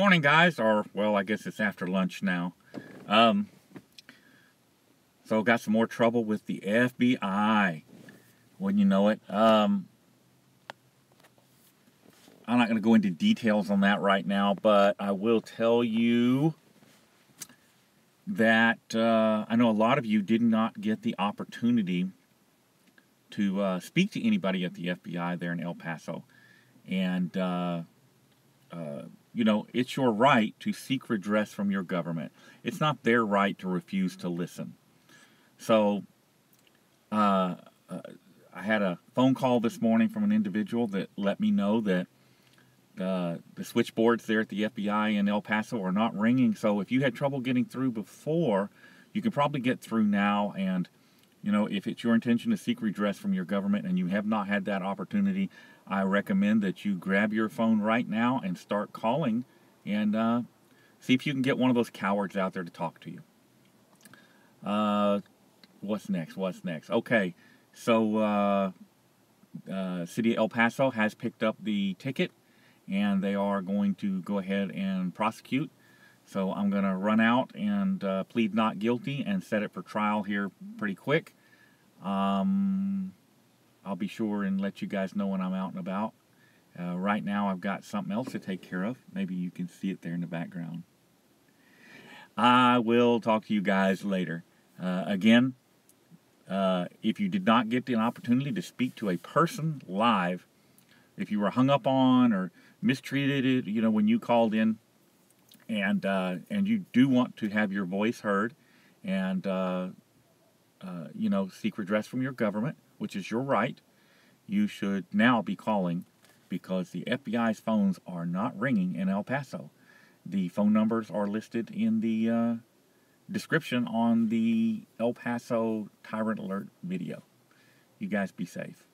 morning, guys. Or, well, I guess it's after lunch now. Um, so, got some more trouble with the FBI. Wouldn't you know it? Um, I'm not going to go into details on that right now, but I will tell you that uh, I know a lot of you did not get the opportunity to uh, speak to anybody at the FBI there in El Paso. And, uh, uh, you know, it's your right to seek redress from your government. It's not their right to refuse to listen. So, uh, uh, I had a phone call this morning from an individual that let me know that uh, the switchboards there at the FBI in El Paso are not ringing. So if you had trouble getting through before, you can probably get through now. And, you know, if it's your intention to seek redress from your government and you have not had that opportunity, I recommend that you grab your phone right now and start calling and uh, see if you can get one of those cowards out there to talk to you. Uh, what's next? What's next? Okay, so uh, uh City of El Paso has picked up the ticket and they are going to go ahead and prosecute. So I'm going to run out and uh, plead not guilty and set it for trial here pretty quick. Um, I'll be sure and let you guys know when I'm out and about. Uh, right now I've got something else to take care of. Maybe you can see it there in the background. I will talk to you guys later. Uh, again, uh, if you did not get an opportunity to speak to a person live, if you were hung up on or mistreated, you know, when you called in, and uh, and you do want to have your voice heard, and uh, uh, you know, seek redress from your government, which is your right, you should now be calling because the FBI's phones are not ringing in El Paso. The phone numbers are listed in the uh, description on the El Paso Tyrant Alert video. You guys be safe.